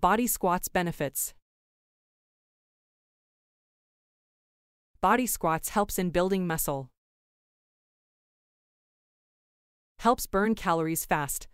Body squats benefits. Body squats helps in building muscle. Helps burn calories fast,